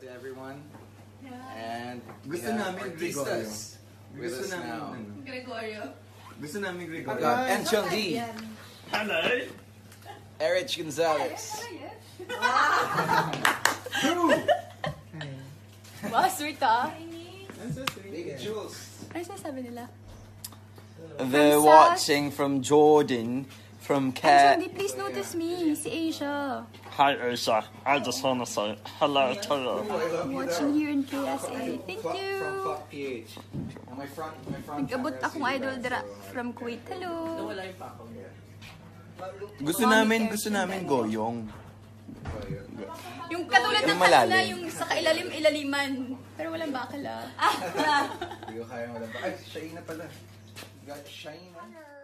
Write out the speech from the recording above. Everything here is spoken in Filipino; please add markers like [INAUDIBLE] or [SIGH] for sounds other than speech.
say hello to everyone. And we Gusto have namin artistas with Gusto us namin, now. Gregorio. gusto namin We Gregorio. got Enchong D, Hello. Erich Gonzalez, [LAUGHS] Wow, sweet ah. Ang so sweet. Baby Jules. Ano sinasabi nila? They're watching from Jordan, from Care. Andy, please notice me. Si Asia. Hi, Asia. I just want to say hello to you. I'm watching here in KSA. Thank From you. Fuck PH. And my front, my front Nag-abot akong idol dira from Kuwait. Hello. Gusto Mommy namin, care. gusto namin goyong. Oh, yeah. Yung katulad ng Yung kanina, yung sa kailalim-ilaliman. Pero walang bakal ah. Hindi ko kaya wala pa. Ay, Shaina pala. Got Shaina.